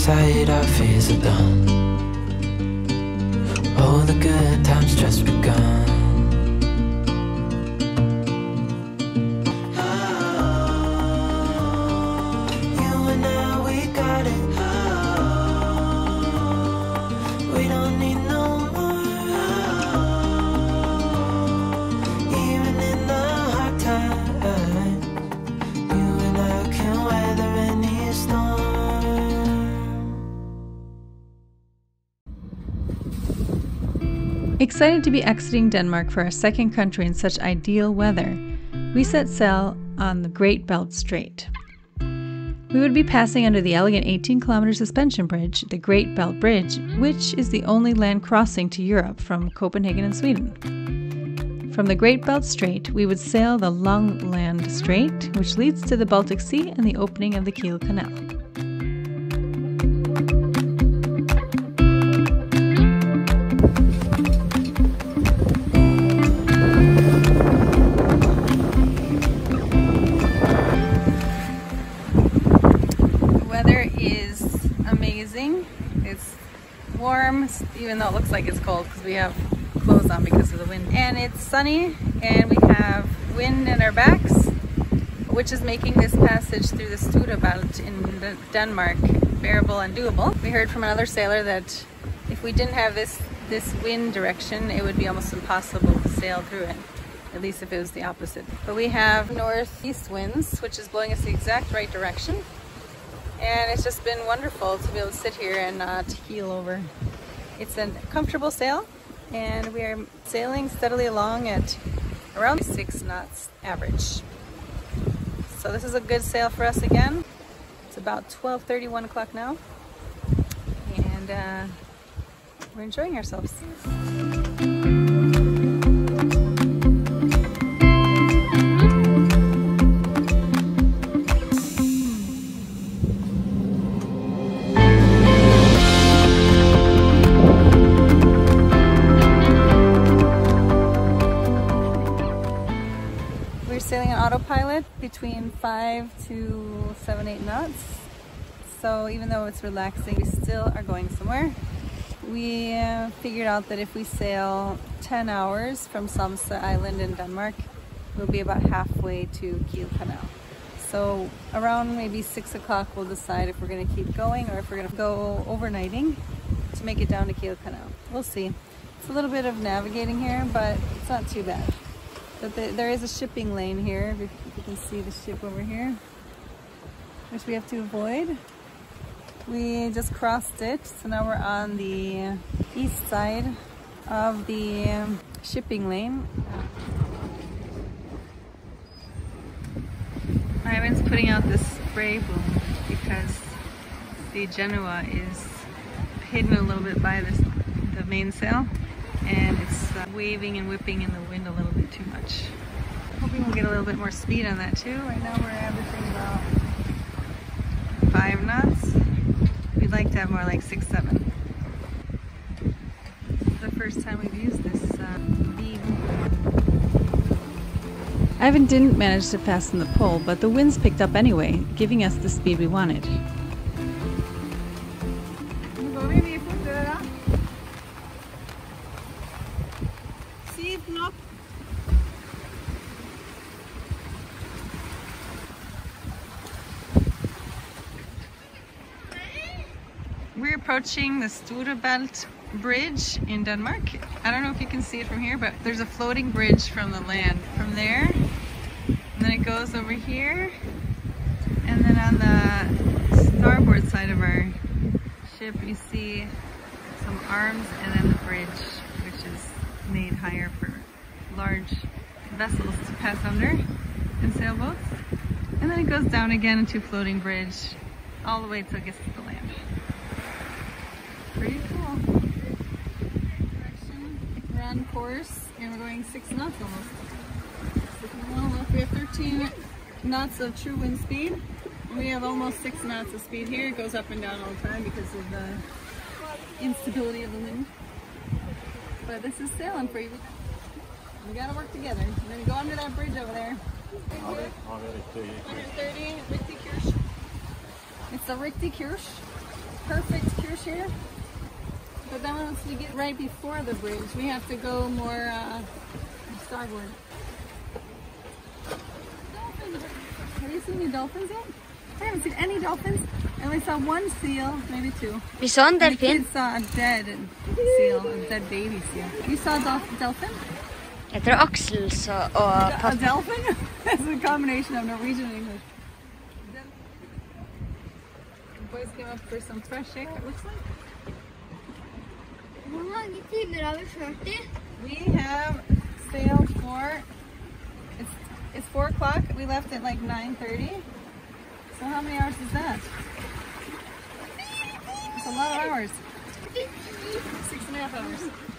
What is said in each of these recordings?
Side our fears are done. Excited to be exiting Denmark for our second country in such ideal weather, we set sail on the Great Belt Strait. We would be passing under the elegant 18 kilometer suspension bridge, the Great Belt Bridge, which is the only land crossing to Europe from Copenhagen and Sweden. From the Great Belt Strait, we would sail the Longland Strait, which leads to the Baltic Sea and the opening of the Kiel Canal. We have clothes on because of the wind. And it's sunny and we have wind in our backs, which is making this passage through the Storebælt in Denmark bearable and doable. We heard from another sailor that if we didn't have this, this wind direction, it would be almost impossible to sail through it at least if it was the opposite. But we have northeast winds, which is blowing us the exact right direction. And it's just been wonderful to be able to sit here and not keel over. It's a comfortable sail, and we are sailing steadily along at around six knots average. So this is a good sail for us again. It's about 12:30, 1 o'clock now, and uh, we're enjoying ourselves. Autopilot between five to seven, eight knots. So even though it's relaxing, we still are going somewhere. We uh, figured out that if we sail 10 hours from Samsø Island in Denmark, we'll be about halfway to Kiel Canal. So around maybe six o'clock, we'll decide if we're gonna keep going or if we're gonna go overnighting to make it down to Kiel Canal. We'll see. It's a little bit of navigating here, but it's not too bad. But the, there is a shipping lane here, if you can see the ship over here, which we have to avoid. We just crossed it, so now we're on the east side of the shipping lane. Ivan's putting out this spray boom because the Genoa is hidden a little bit by this, the mainsail and it's uh, waving and whipping in the wind a little bit too much. Hoping we'll get a little bit more speed on that too. Right now we're averaging about five knots. We'd like to have more like six, seven. The first time we've used this uh. Ivan didn't manage to fasten the pole, but the winds picked up anyway, giving us the speed we wanted. The Storebælt Bridge in Denmark. I don't know if you can see it from here, but there's a floating bridge from the land from there. And then it goes over here. And then on the starboard side of our ship, you see some arms and then the bridge, which is made higher for large vessels to pass under and sailboats. And then it goes down again into a floating bridge all the way to. Pretty cool. Direction, run course, and we're going six knots almost. We have 13 knots of true wind speed. We have almost six knots of speed here. It goes up and down all the time because of the instability of the wind. But this is sailing for you. We gotta work together. We're gonna go under that bridge over there. Ja, det, ja, det är riktigt. 130 Richtig Kirsch. It's the Richtig Kirsch. Perfect Kirsch here. But then once we get right before the bridge, we have to go more uh, starboard. Dolphins. Have you seen any dolphins yet? I haven't seen any dolphins. I only saw one seal, maybe two. We And the delfin. kids saw a dead seal, a dead baby seal. You saw a dolph- dolphin? Jeg tror Aksel så, og A dolphin? It's a combination of Norwegian and English. The boys came up for some fresh air, it looks like. We have sailed for, it's, it's 4 o'clock. We left at like 9.30. So how many hours is that? It's a lot of hours. Six and a half hours.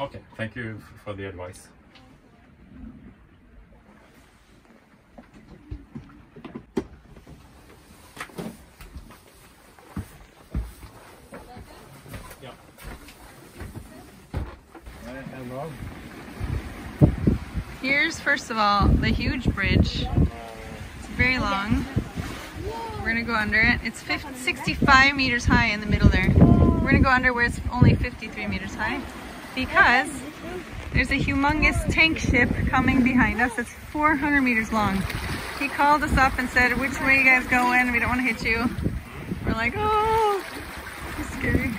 Okay, thank you for the advice. Enorm. Here's, first of all, the huge bridge. It's very long. We're gonna go under it. It's 50, 65 meters high in the middle there. We're gonna go under where it's only 53 meters high because there's a humongous tank ship coming behind us. It's 400 meters long. He called us up and said, which way you guys going? We don't want to hit you. We're like, oh, it's scary.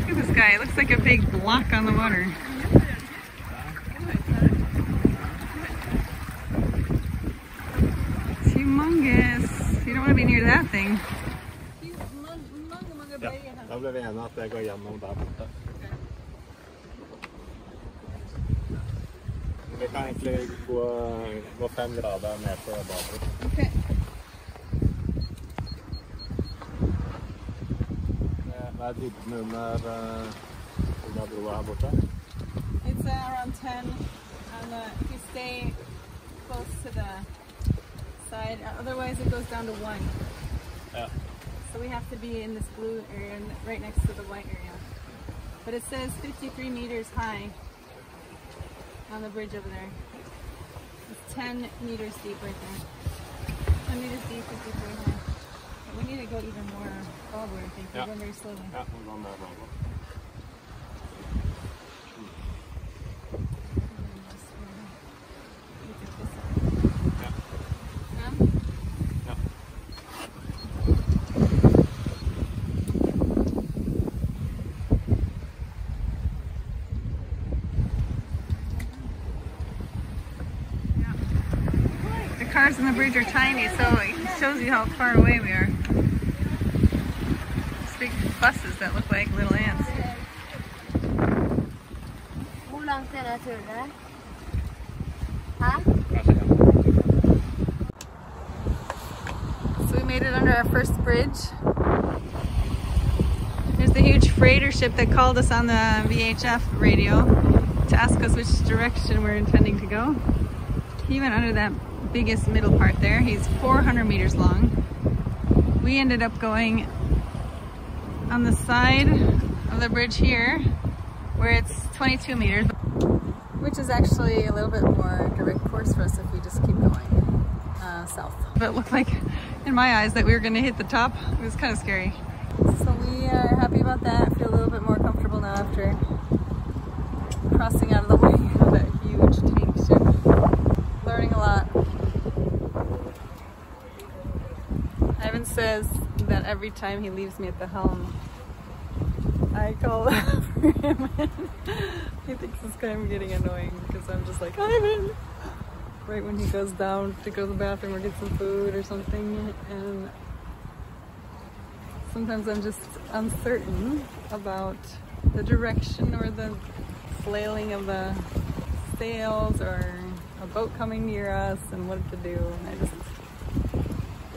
Look at this guy. It looks like a big block on the water. It's humongous. You don't want to be near that thing. Ja, da ble vi enige at jeg går gjennom der borte. Vi kan egentlig gå, gå fem grader ned på babord. Okay. Hva er dybden under, under broa her borte? It's uh, around 10. And uh, if you stay close to the side, uh, otherwise it goes down to 1. Ja. So we have to be in this blue area right next to the white area. But it says 53 meters high on the bridge over there. It's 10 meters deep right there. 10 meters deep, 53 high. But we need to go even more forward, I think. We're going very slowly. Ja, vi går mer babord. Ja. Yeah? Ja. On the bridge are tiny, so it shows you how far away we are. These big buses that look like little ants. So we made it under our first bridge. There's the huge freighter ship that called us on the VHF radio to ask us which direction we're intending to go. He went under that biggest middle part there. He's 400 meters long. We ended up going on the side of the bridge here where it's 22 meters, which is actually a little bit more direct course for us if we just keep going uh, south. But it looked like, in my eyes, that we were going to hit the top. It was kind of scary. So we are happy about that. Feel a little bit more comfortable now after crossing out of the way of that huge tank ship. Learning a lot. Ivan says that every time he leaves me at the helm, I call for him. he thinks it's kind of getting annoying because I'm just like, Ivan! Right when he goes down to go to the bathroom or get some food or something. And sometimes I'm just uncertain about the direction or the flailing of the sails or a boat coming near us and what to do. And I just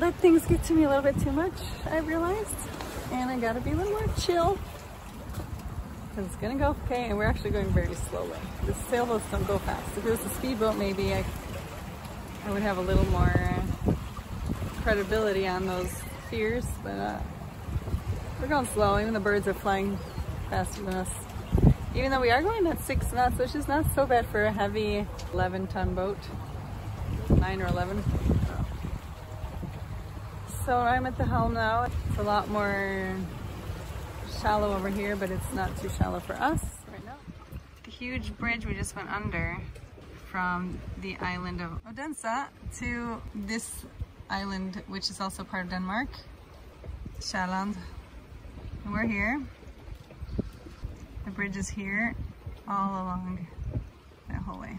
let things get to me a little bit too much, I realized. And I gotta be a little more chill. because it's gonna go okay, and we're actually going very slowly. The sailboats don't go fast. If it was a speedboat, maybe I, I would have a little more credibility on those fears, but uh, we're going slow. Even the birds are flying faster than us. Even though we are going at six knots, which is not so bad for a heavy 11 ton boat, nine or 11. So I'm at the helm now. It's a lot more shallow over here, but it's not too shallow for us right now. The huge bridge we just went under from the island of Odense to this island, which is also part of Denmark, Sjælland. And we're here. The bridge is here all along that whole way.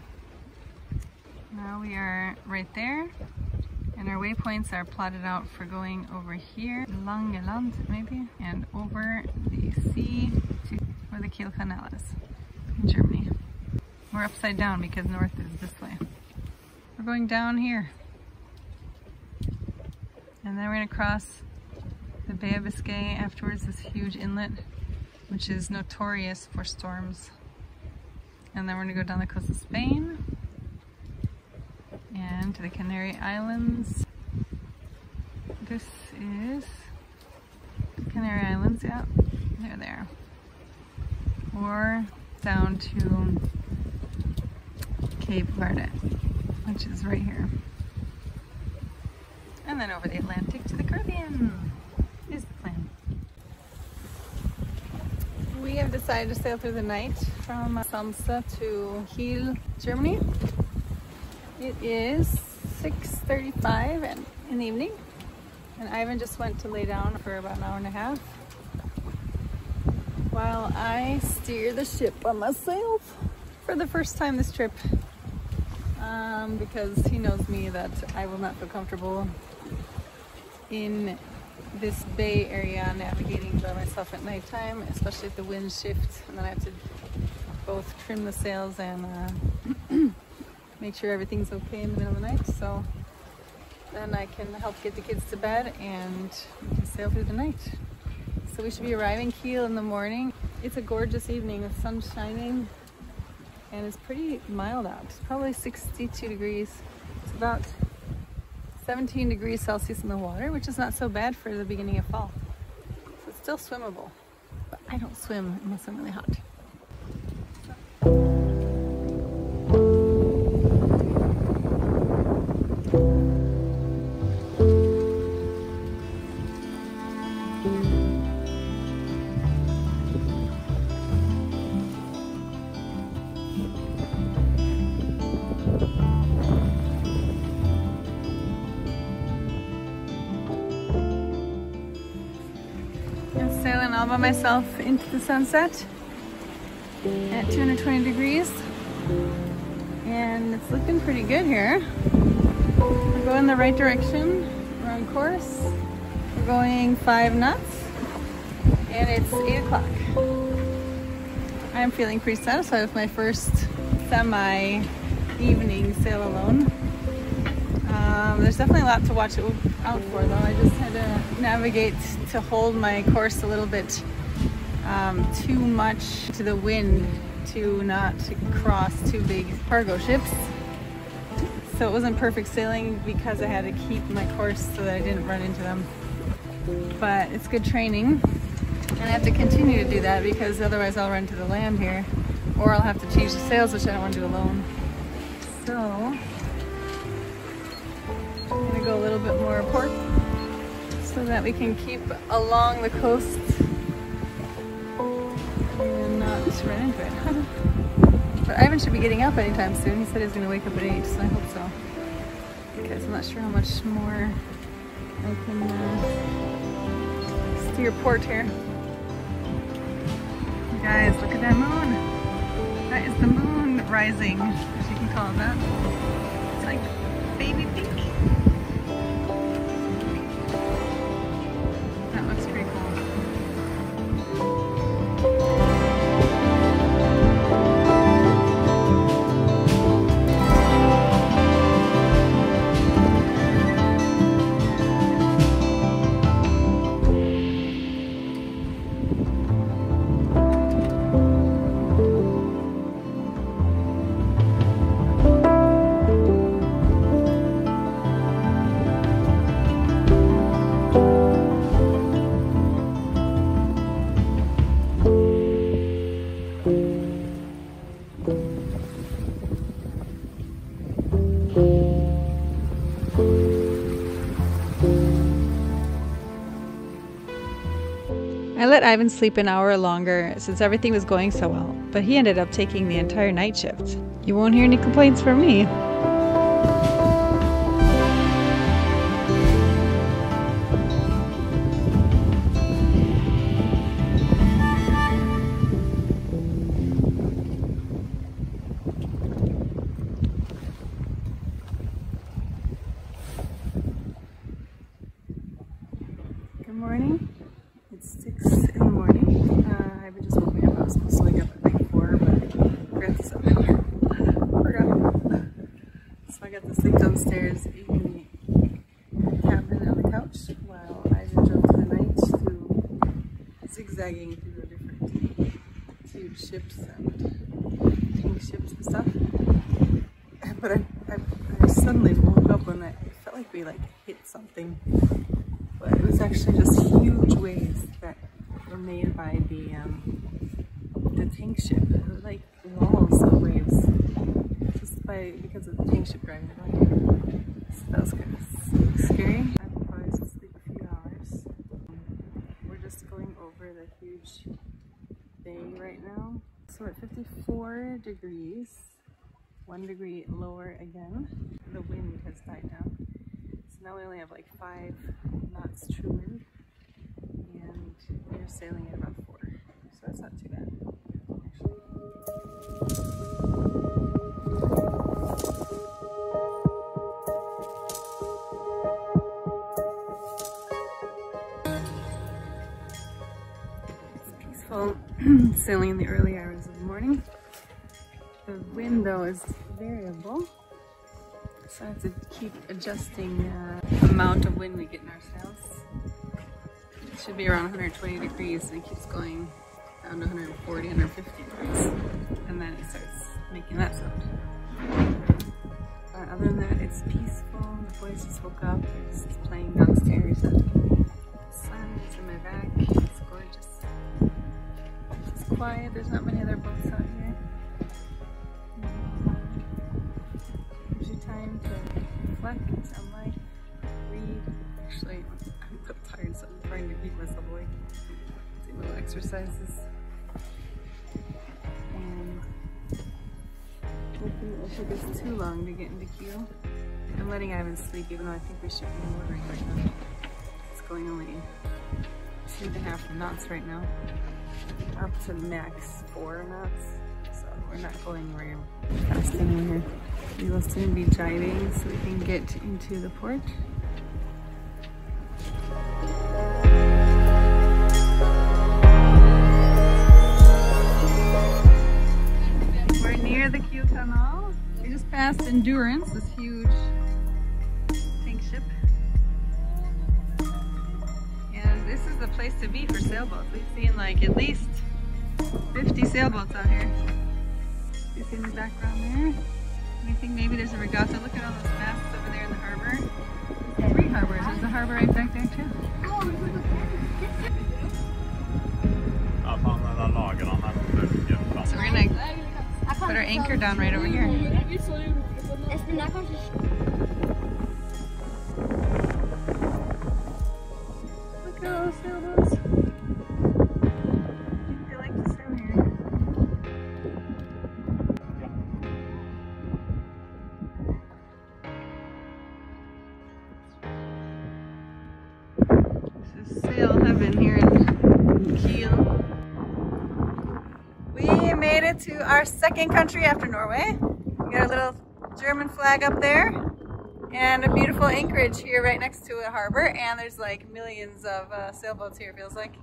Now we are right there and our waypoints are plotted out for going over here, Langeland maybe, and over the sea to where the Kiel Canal is in Germany. We're upside down because north is this way. We're going down here. And then we're gonna cross the Bay of Biscay afterwards, this huge inlet, which is notorious for storms. And then we're gonna go down the coast of Spain to the Canary Islands. This is Canary Islands, yeah, they're there. Or down to Cape Verde, which is right here. And then over the Atlantic to the Caribbean is the plan. We have decided to sail through the night from Samsø to Kiel, Germany. It is 6.35 and in the evening and Ivan just went to lay down for about an hour and a half while I steer the ship by myself for the first time this trip um, because he knows me that I will not feel comfortable in this bay area navigating by myself at nighttime, especially if the wind shifts and then I have to both trim the sails and uh, make sure everything's okay in the middle of the night. So then I can help get the kids to bed and we can sail through the night. So we should be arriving Kiel in the morning. It's a gorgeous evening the sun's shining and it's pretty mild out. It's probably 62 degrees. It's about 17 degrees Celsius in the water, which is not so bad for the beginning of fall. So it's still swimmable, but I don't swim unless I'm really hot. Myself into the sunset at 220 degrees. And it's looking pretty good here. We're going the right direction. We're on course. We're going five knots. And it's eight o'clock. I'm feeling pretty satisfied with my first semi-evening sail alone. Um, there's definitely a lot to watch out for though. I just had to navigate to hold my course a little bit um, too much to the wind to not cross two big cargo ships. So it wasn't perfect sailing because I had to keep my course so that I didn't run into them. But it's good training. And I have to continue to do that because otherwise I'll run to the land here. Or I'll have to change the sails, which I don't want to do alone. So, I'm gonna go a little bit more port so that we can keep along the coast and not run into it. but Ivan should be getting up anytime soon. He said he's gonna wake up at 8, so I hope so. Because I'm not sure how much more I can uh, steer port here. You guys, look at that moon. That is the moon rising, if you can call it that. Let Ivan sleep an hour longer since everything was going so well, but he ended up taking the entire night shift. You won't hear any complaints from me. Zigzagging through different huge ships and pink ships and stuff. But I, I, I suddenly woke up when I felt like we like hit something but it was actually just huge waves that were made by the um, the tank ship. Like walls of waves, just by because of the tank ship driving. So that was kind of scary. I will probably just sleep a few hours. We're just going over bay right now. So at 54 degrees, one degree lower again. The wind has died down. So now we only have like five knots true wind and we're sailing at about four. So that's not too bad. Actually. Peaceful sailing in the early hours of the morning. The wind though is variable. So I have to keep adjusting uh, the amount of wind we get in our sails. It should be around 120 degrees and it keeps going down to 140, 150 degrees. And then it starts making that sound. But other than that, it's peaceful. The boys just woke up. They're playing downstairs. Sun in my back. Quiet. There's not many other boats out here. gives you time to reflect on life, read. Actually, I'm so tired, so I'm trying to keep myself awake. Do little exercises. And hopefully it won't take us too long to get into Kiel. I'm letting Ivan sleep, even though I think we should be motoring right now. It's going only two and a half knots right now. Up to max four knots. So we're not going very fast anywhere. We will soon be driving so we can get into the port. We're near the Q Tunnel. We just passed Endurance, this huge this is the place to be for sailboats. We've seen like at least 50 sailboats out here. You see in the background there? I think maybe there's a regatta. Look at all those masts over there in the harbor. Three harbors. There's a harbor right back there too. So we're gonna put our anchor down right over here. This is sail heaven here in Kiel. We made it to our second country after Norway. We got a little German flag up there and a beautiful anchorage here right next to a harbor and there's like millions of uh, sailboats here it feels like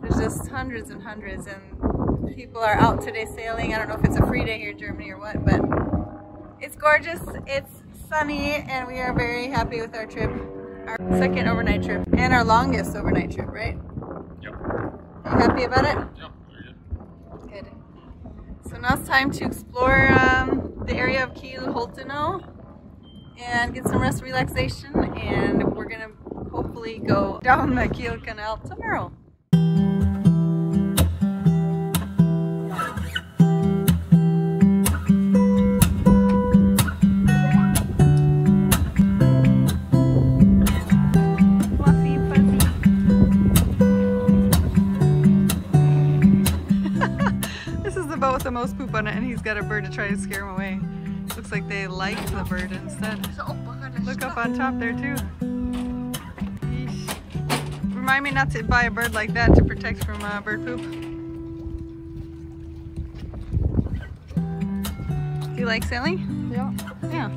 there's just hundreds and hundreds and people are out today sailing i don't know if it's a free day here in germany or what but it's gorgeous it's sunny and we are very happy with our trip our second overnight trip and our longest overnight trip right Ja. you happy about it yep. Good. So now it's time to explore um, the area of Kiel Holtenau and get some rest and relaxation and we're gonna hopefully go down the Kiel Canal tomorrow. most poop on it and he's got a bird to try to scare him away. Like they like the bird instead. Sa opa ka na Look up on top there too. Yeesh. Remind me not to buy a bird like that to protect from uh, bird poop. Do you like sailing? Ja. Yeah.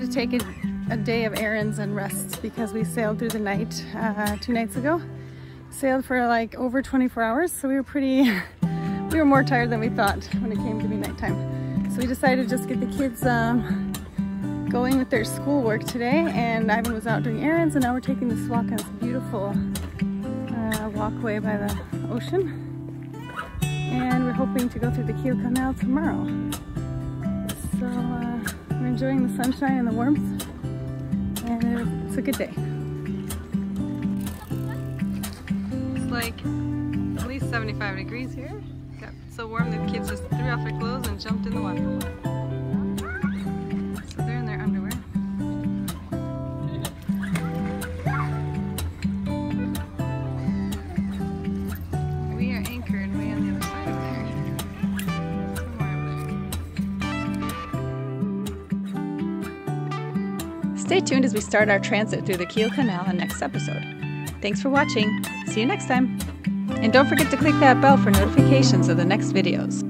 To take a, a day of errands and rest because we sailed through the night uh, two nights ago. Sailed for like over 24 hours, so we were pretty, we were more tired than we thought when it came to be nighttime. So we decided to just get the kids um, going with their schoolwork today, and Ivan was out doing errands, and now we're taking this walk on this beautiful uh, walkway by the ocean and we're hoping to go through the Kiel Canal tomorrow. So uh, enjoying the sunshine and the warmth, and it's a good day. It's like at least 75 degrees here. Got so warm that the kids just threw off their clothes and jumped in the water. Stay tuned as we start our transit through the Kiel Canal in next episode. Thanks for watching. See you next time. And don't forget to click that bell for notifications of the next videos.